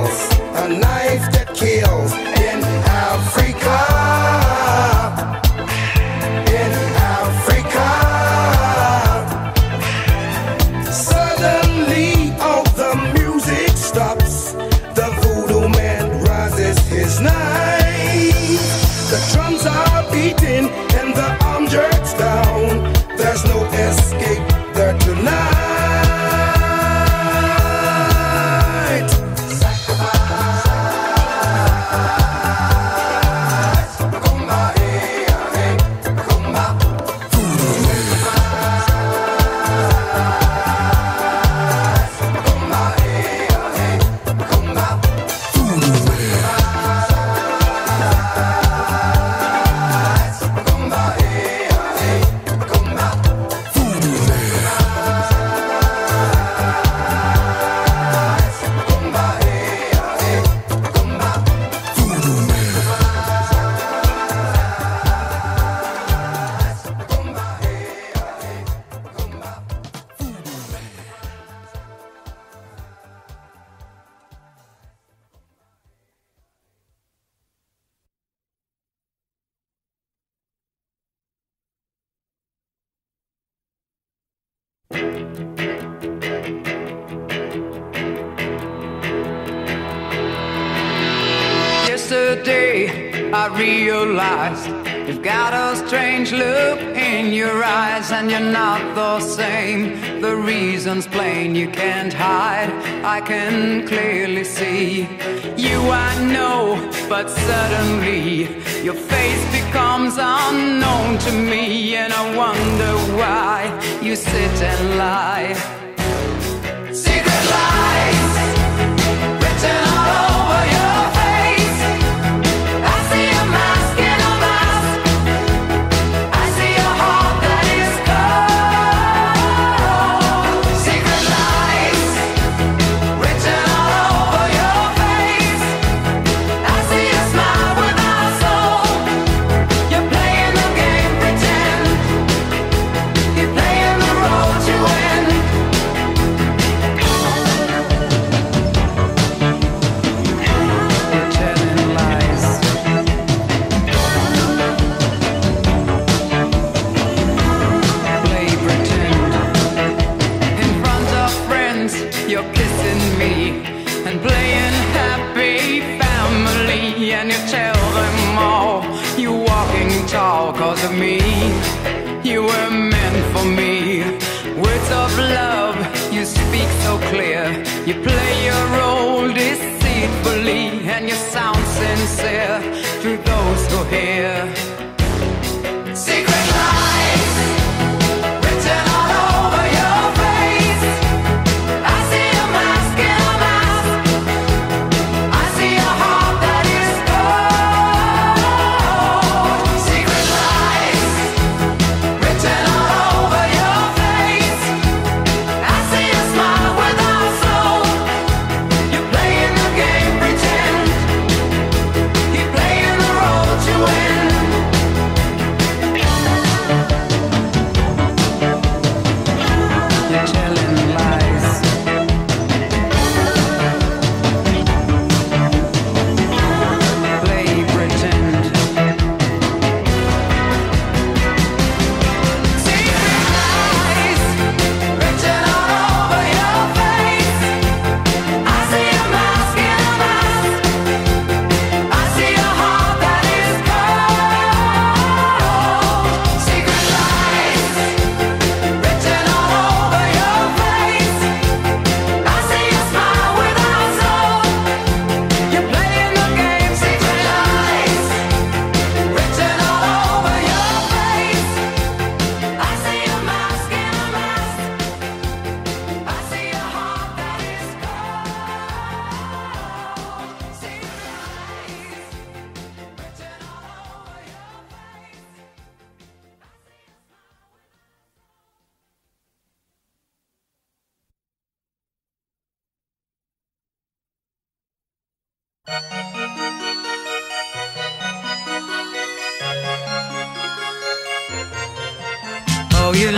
kills, a knife that kills. Yesterday, I realized you've got a strange look in your eyes, and you're not the same. The reason's plain, you can't hide. I can clearly see you, I know, but suddenly your face becomes unknown to me, and I wonder why you sit and lie. Oh, you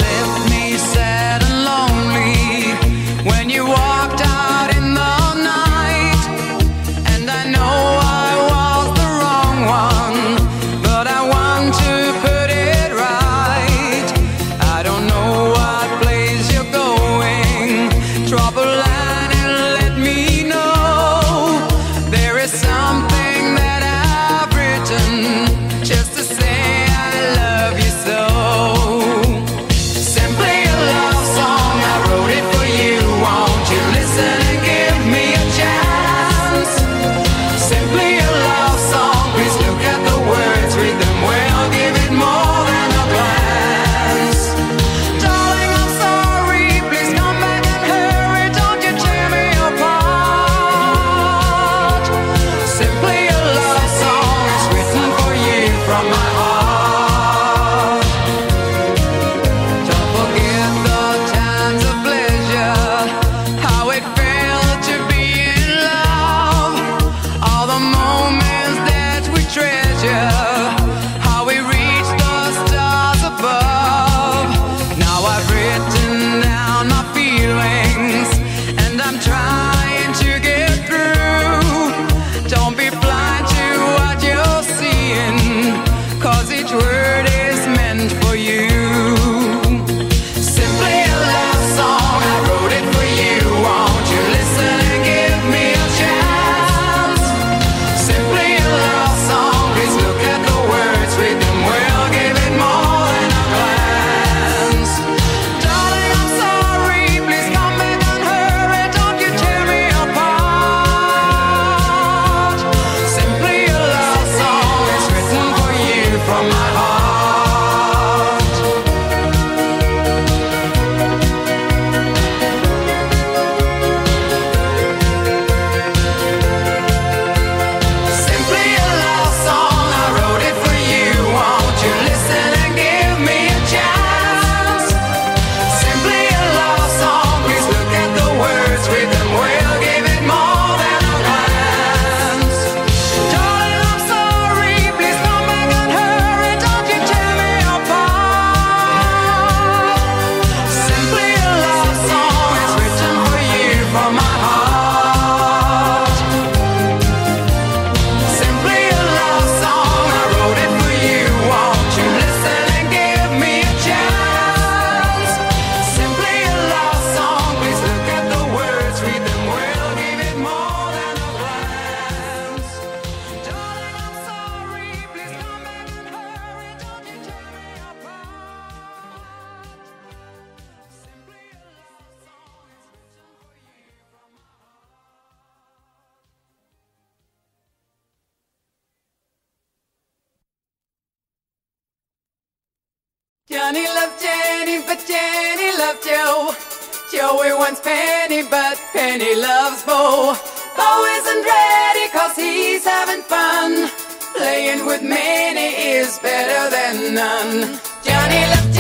Johnny wants Jenny, but Jenny loves Bo. Bo isn't ready cause he's having fun. Playing with many is better than none. Johnny left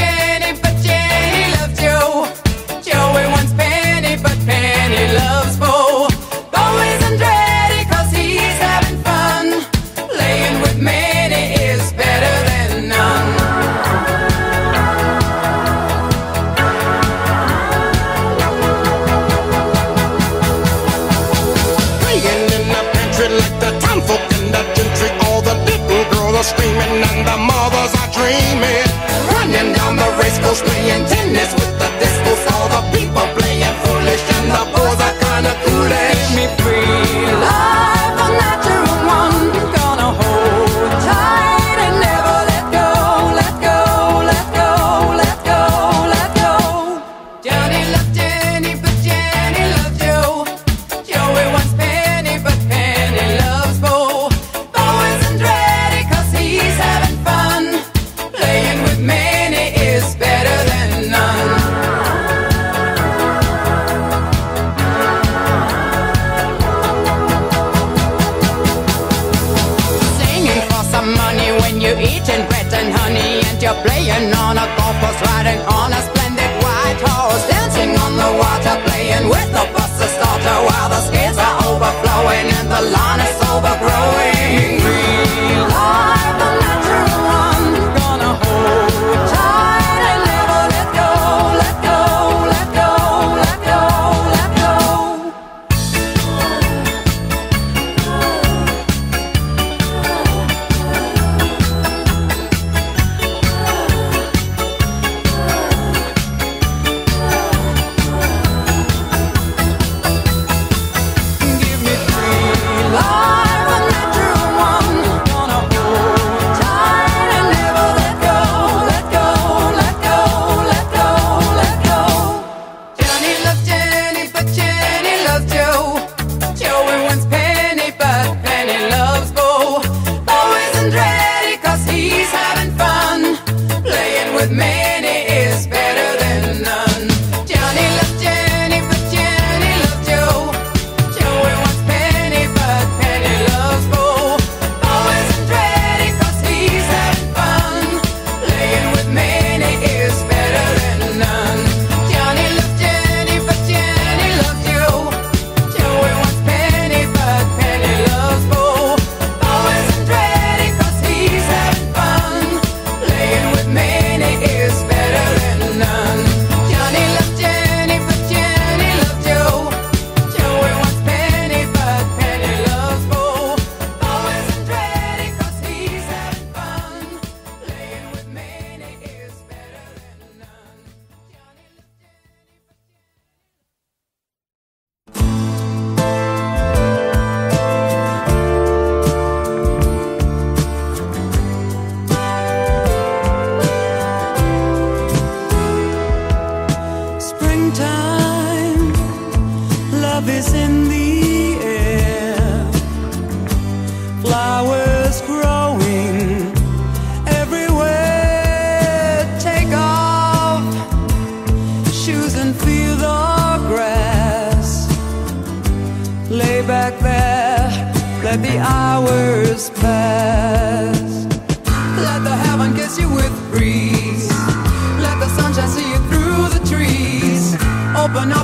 playing tennis with springtime. Love is in the air. Flowers growing everywhere. Take off shoes and feel the grass. Lay back there, let the hours pass.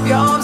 your